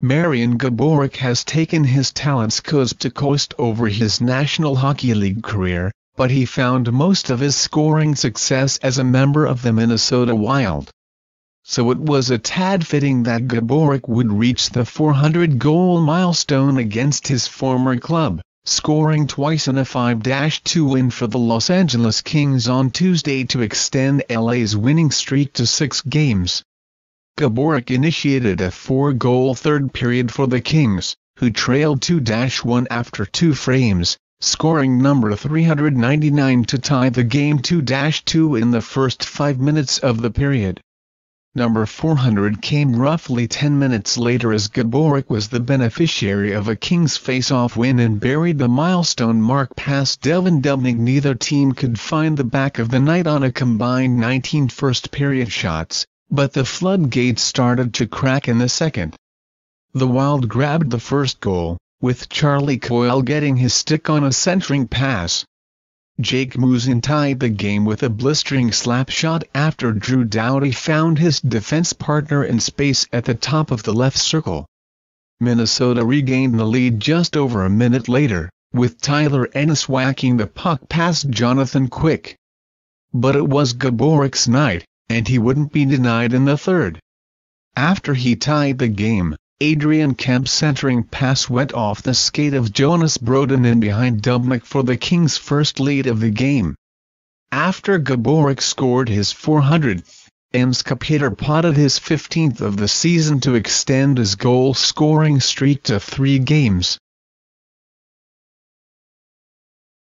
Marian Gaborik has taken his talents coast to coast over his National Hockey League career, but he found most of his scoring success as a member of the Minnesota Wild. So it was a tad fitting that Gaborik would reach the 400-goal milestone against his former club, scoring twice in a 5-2 win for the Los Angeles Kings on Tuesday to extend LA's winning streak to six games. Gaborik initiated a four-goal third period for the Kings, who trailed 2-1 after two frames, scoring number 399 to tie the game 2-2 in the first five minutes of the period. Number 400 came roughly 10 minutes later as Gaborik was the beneficiary of a Kings face-off win and buried the milestone mark past Devan Dubnyk. Neither team could find the back of the night on a combined 19 first-period shots, but the floodgates started to crack in the second. The Wild grabbed the first goal, with Charlie Coyle getting his stick on a centering pass. Jake Muzzin tied the game with a blistering slap shot after Drew Doughty found his defense partner in space at the top of the left circle. Minnesota regained the lead just over a minute later, with Tyler Ennis whacking the puck past Jonathan Quick. But it was Gaborik's night, and he wouldn't be denied in the third. After he tied the game, Adrian Kempe's centering pass went off the skate of Jonas Brodin in behind Dubnyk for the Kings' first lead of the game. After Gaborik scored his 400th, Ems potted his 15th of the season to extend his goal-scoring streak to three games.